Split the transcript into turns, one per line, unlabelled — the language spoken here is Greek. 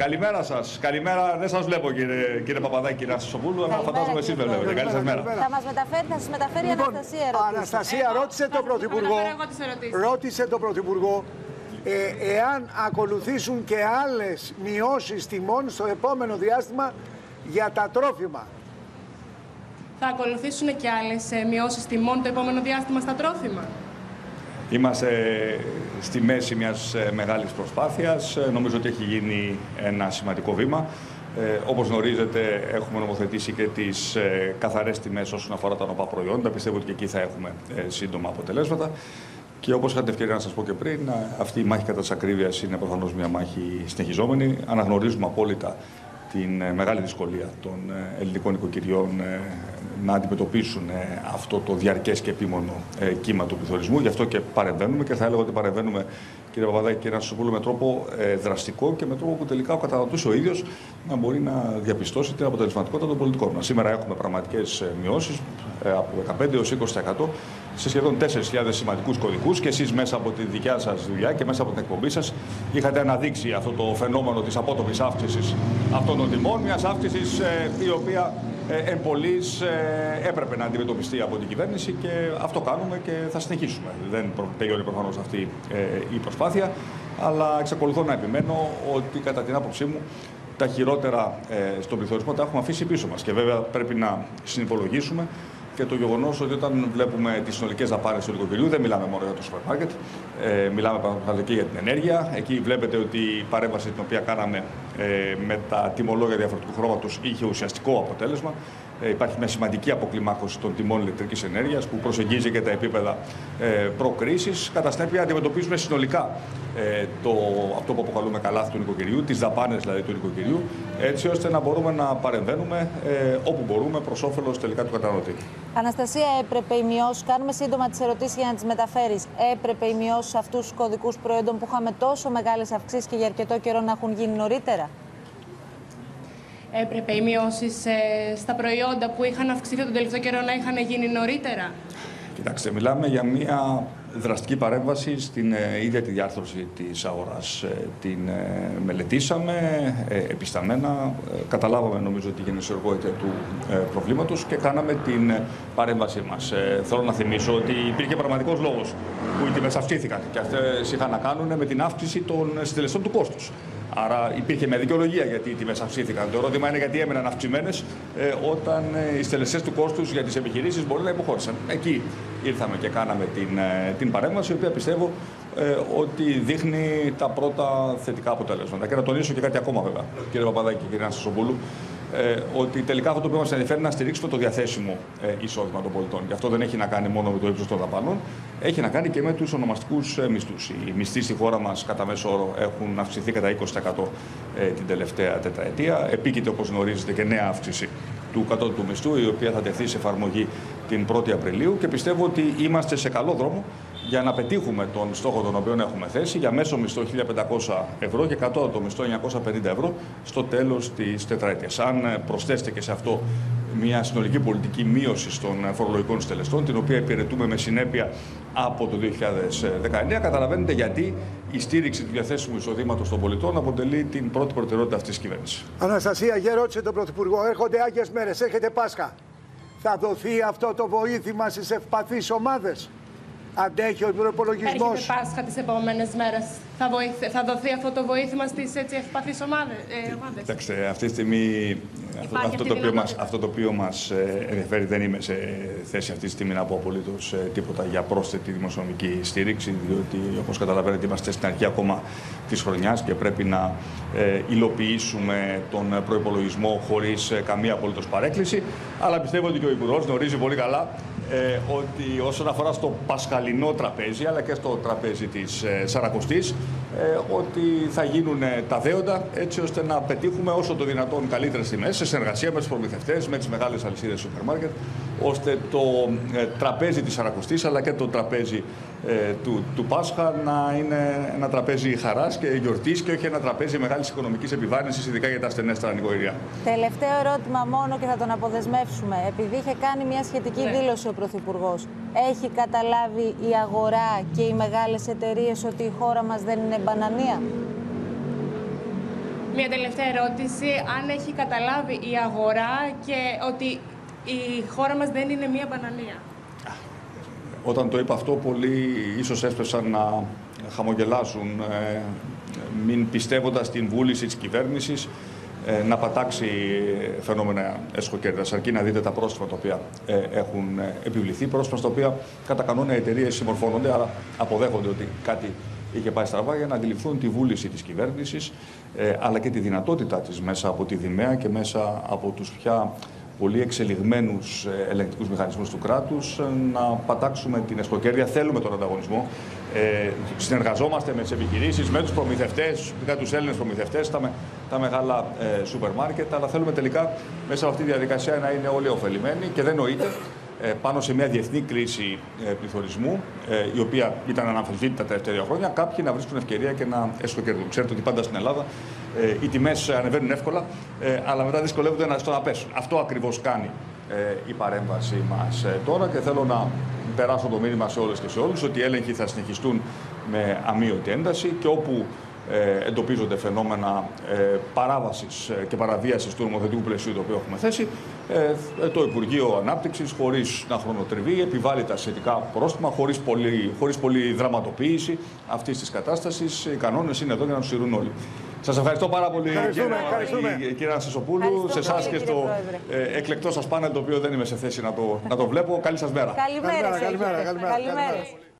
Καλημέρα σας. Καλημέρα. Δεν σας βλέπω κύριε, κύριε Παπαδάκη, κύριε Ασσοπούλου, αλλά φαντάζομαι εσείς με βλέπετε. Καλή σας μέρα.
Θα μας μεταφέρει, θα σας μεταφέρει η
Λοιπόν,
Αναστασία ερωτήσεις.
Αναστασία,
Εγώ
ρώτησε
θα
τον
σας
Πρωθυπουργό.
μεταφέρω εγώ τις ερωτήσεις.
Ρώτησε τον Πρωθυπουργό ε, εάν ακολουθήσουν και άλλες μειώσεις τιμών στο επόμενο διάστημα για τα τρόφιμα.
Θα ακολουθήσουν και άλλες ε, μειώσεις τιμών το επόμενο διάστημα στα τρόφιμα;
Είμαστε στη μέση μιας ε, μεγάλης προσπάθειας. Ε, Νομίζω ότι έχει γίνει ένα σημαντικό βήμα. Ε, όπως γνωρίζετε, έχουμε νομοθετήσει και τις ε, καθαρές τιμές όσον αφορά τα νοπά προϊόντα. Πιστεύω ότι και εκεί θα έχουμε ε, σύντομα αποτελέσματα. Και όπως είχατε ευκαιρία να σας πω και πριν, ε, αυτή η μάχη κατά της ακρίβειας είναι προφανώς μια μάχη συνεχιζόμενη. Αναγνωρίζουμε απόλυτα την ε, μεγάλη δυσκολία των ε, ελληνικών οικοκυριών ε, να αντιμετωπίσουν ε, αυτό το διαρκές και επίμονο ε, κύμα του πληθωρισμού. Γι' αυτό και παρεμβαίνουμε και θα έλεγα ότι παρεμβαίνουμε, κύριε Παπαδάκη και κύριε Ανασοπούλου, με τρόπο ε, δραστικό και με τρόπο που τελικά ο καταναλωτής ο ίδιος να μπορεί να διαπιστώσει την αποτελεσματικότητα των πολιτικών μας. Σήμερα έχουμε πραγματικές μειώσεις ε, από 15 έως 20% σε σχεδόν 4.000 σημαντικούς κωδικούς και εσείς μέσα από τη δικιά σας δουλειά και μέσα από την εκπομπή σας είχατε αναδείξει αυτό το φαινόμενο της απότομης αύξησης αυτών των τιμών, μιας αύξησης ε, η οποία ε, εν πολλής, ε, έπρεπε να αντιμετωπιστεί από την κυβέρνηση και αυτό κάνουμε και θα συνεχίσουμε. Δεν προ- τελειώνει προφανώς αυτή ε, η προσπάθεια, αλλά εξακολουθώ να επιμένω ότι κατά την άποψή μου τα χειρότερα ε, στον πληθωρισμό τα έχουμε αφήσει πίσω μας και βέβαια πρέπει να συνυπολογίσουμε και το γεγονός ότι όταν βλέπουμε τις συνολικές δαπάνες του νοικοκυριού, δεν μιλάμε μόνο για το σούπερ μάρκετ, ε, μιλάμε πραγματικά και για την ενέργεια. Εκεί βλέπετε ότι η παρέμβαση την οποία κάναμε ε, με τα τιμολόγια διαφορετικού χρώματος είχε ουσιαστικό αποτέλεσμα. Ε, υπάρχει μια σημαντική αποκλιμάκωση των τιμών ηλεκτρικής ενέργειας που προσεγγίζει και τα επίπεδα ε, προκρίση. Κατά συνέπεια, αντιμετωπίζουμε συνολικά ε, το, αυτό που αποκαλούμε καλάθι του νοικοκυριού, τις δαπάνες δηλαδή του νοικοκυριού, έτσι ώστε να μπορούμε να παρεμβαίνουμε ε, όπου μπορούμε προς όφελος τελικά του καταναλωτή.
Αναστασία, έπρεπε οι μειώσει. Κάνουμε σύντομα τις ερωτήσεις για να τις μεταφέρεις. Έπρεπε οι μειώσει σε αυτούς τους κωδικούς προϊόντων που είχαμε τόσο μεγάλες αυξήσεις και για αρκετό καιρό να έχουν γίνει νωρίτερα;
Έπρεπε οι μειώσεις ε, στα προϊόντα που είχαν αυξηθεί τον τελευταίο καιρό να είχαν γίνει νωρίτερα;
Κοιτάξτε, μιλάμε για μια δραστική παρέμβαση στην ε, ίδια τη διάρθρωση της αγοράς. Ε, την ε, μελετήσαμε ε, επισταμένα, ε, καταλάβαμε νομίζω τη γενεσιουργότητα του ε, προβλήματος και κάναμε την ε, παρέμβασή μας. Ε, θέλω να θυμίσω ότι υπήρχε πραγματικός λόγος που οι τιμές αυξήθηκαν και αυτές είχαν να κάνουν με την αύξηση των συντελεστών του κόστους. Άρα υπήρχε μια δικαιολογία γιατί οι τιμές αυξήθηκαν. Το ερώτημα είναι γιατί έμεναν αυξημένες όταν ε, οι στελεστέ του κόστους για τις επιχειρήσεις μπορεί να υποχώρησαν. Εκεί ήρθαμε και κάναμε την, ε, την παρέμβαση, η οποία πιστεύω ε, ότι δείχνει τα πρώτα θετικά αποτελέσματα. Και να τονίσω και κάτι ακόμα, βέβαια, κύριε Παπαδάκη και κύριε Αναστασοπούλου, ε, ότι τελικά αυτό το οποίο μας ενδιαφέρει είναι να στηρίξουμε το διαθέσιμο ε, εισόδημα των πολιτών. Και αυτό δεν έχει να κάνει μόνο με το ύψος των δαπανών, έχει να κάνει και με τους ονομαστικούς ε, μισθούς. Οι μισθοί στη χώρα μας κατά μέσο όρο έχουν αυξηθεί κατά 20% ε, την τελευταία τετραετία. Επίκειται, όπως γνωρίζετε, και νέα αύξηση του κατώτατου μισθού, η οποία θα τεθεί σε εφαρμογή την 1η Απριλίου και πιστεύω ότι είμαστε σε καλό δρόμο για να πετύχουμε τον στόχο τον οποίο έχουμε θέσει για μέσο μισθό 1.500 ευρώ και κατώτατο μισθό 950 ευρώ στο τέλος της τετραετίας. Αν ε, προσθέσετε και σε αυτό μια συνολική πολιτική μείωση των ε, φορολογικών στελεστών, την οποία υπηρετούμε με συνέπεια από το 2019, καταλαβαίνετε γιατί η στήριξη του διαθέσιμου εισοδήματος των πολιτών αποτελεί την πρώτη προτεραιότητα αυτής της κυβέρνησης.
Αναστασία, για ρώτησε τον Πρωθυπουργό. Έρχονται Άγιες μέρες, έρχεται Πάσχα. Θα δοθεί αυτό το βοήθημα στις ευπαθείς ομάδες. Αντέχει ο προπολογισμός.
Έρχεται Πάσχα τις επόμενες μέρες. Θα, βοηθ- θα δοθεί αυτό το βοήθημα στις έτσι, ευπαθείς ομάδες. Ε, ομάδες.
Κοιτάξτε, αυτή τη στιγμή αυτό,
αυτή
αυτό,
η
το οποίο μας,
δυνατότητα.
αυτό το οποίο μας ε, ενδιαφέρει δεν είμαι σε θέση αυτή τη στιγμή να πω απολύτως ε, τίποτα για πρόσθετη δημοσιονομική στήριξη, διότι όπως καταλαβαίνετε είμαστε στην αρχή ακόμα της χρονιάς και πρέπει να ε, υλοποιήσουμε τον προϋπολογισμό χωρίς ε, καμία απολύτως παρέκκληση. Αλλά πιστεύω ότι και ο Υπουργός γνωρίζει πολύ καλά ε, ότι όσον αφορά στο πασχαλινό τραπέζι αλλά και στο τραπέζι της ε, Σαρακοστής ε, ότι θα γίνουν ε, τα δέοντα έτσι ώστε να πετύχουμε όσο το δυνατόν καλύτερες τιμές σε συνεργασία με τους προμηθευτές, με τις μεγάλες αλυσίδες σούπερ μάρκετ ώστε το ε, τραπέζι της Σαρακοστής αλλά και το τραπέζι ε, του, του Πάσχα να είναι ένα τραπέζι χαράς και γιορτής και όχι ένα τραπέζι μεγάλης οικονομικής επιβάρυνσης ειδικά για τα ασθενέστερα νοικοκυριά.
Τελευταίο ερώτημα μόνο και θα τον αποδεσμεύσουμε. Επειδή είχε κάνει μια σχετική δήλωση ο Πρωθυπουργός, έχει καταλάβει η αγορά και οι μεγάλες εταιρείες ότι η χώρα μας δεν είναι μπανανία;
Μια τελευταία ερώτηση. Αν έχει καταλάβει η αγορά και ότι η χώρα μας δεν είναι μια μπανανία.
Όταν το είπα αυτό, πολλοί ίσως έσπευσαν να χαμογελάσουν, ε, μην πιστεύοντας την βούληση της κυβέρνησης ε, να πατάξει φαινόμενα εσχοκέρδας. Αρκεί να δείτε τα πρόσφατα τα οποία ε, έχουν ε, επιβληθεί, πρόσφατα στα οποία κατά κανόνα οι εταιρείες συμμορφώνονται, αλλά αποδέχονται ότι κάτι είχε πάει στραβά για να αντιληφθούν τη βούληση της κυβέρνησης, αλλά και τη δυνατότητά της μέσα από τη Δημαία και μέσα από τους πια πολύ εξελιγμένους ελεγκτικούς μηχανισμούς του κράτους να πατάξουμε την εσχοκέρδεια. Θέλουμε τον ανταγωνισμό. Ε, συνεργαζόμαστε με τις επιχειρήσεις, με τους προμηθευτές, με τους Έλληνες προμηθευτές, τα, τα μεγάλα ε, σούπερ μάρκετ, αλλά θέλουμε τελικά μέσα από αυτή τη διαδικασία να είναι όλοι ωφελημένοι και δεν νοείται ε, πάνω σε μια διεθνή κρίση ε, πληθωρισμού, ε, η οποία ήταν αναμφισβήτητα τα τελευταία χρόνια, κάποιοι να βρίσκουν ευκαιρία και να εσχοκερδούν. Ξέρετε ότι πάντα στην Ελλάδα οι τιμές ανεβαίνουν εύκολα, αλλά μετά δυσκολεύονται στο να πέσουν. Αυτό ακριβώς κάνει η παρέμβαση μας τώρα και θέλω να περάσω το μήνυμα σε όλες και σε όλους ότι οι έλεγχοι θα συνεχιστούν με αμύωτη ένταση και όπου ε, εντοπίζονται φαινόμενα ε, παράβασης ε, και παραβίασης του νομοθετικού πλαισίου το οποίο έχουμε θέσει, το Υπουργείο Ανάπτυξης, χωρίς να χρονοτριβεί, επιβάλλει τα σχετικά πρόστιμα, χωρίς πολύ, χωρίς πολύ δραματοποίηση αυτής της κατάστασης. Οι κανόνες είναι εδώ για να τους σειρούν όλοι. Σας ευχαριστώ πάρα πολύ κύριε, κύριε Ανασυσοπούλου, σε εσάς και στο ε, εκλεκτό σας πάνελ το οποίο δεν είμαι σε θέση να το, να το βλέπω. Καλή σας μέρα.
Καλημέρα. Καλημέρα. καλημέρα. καλημέρα.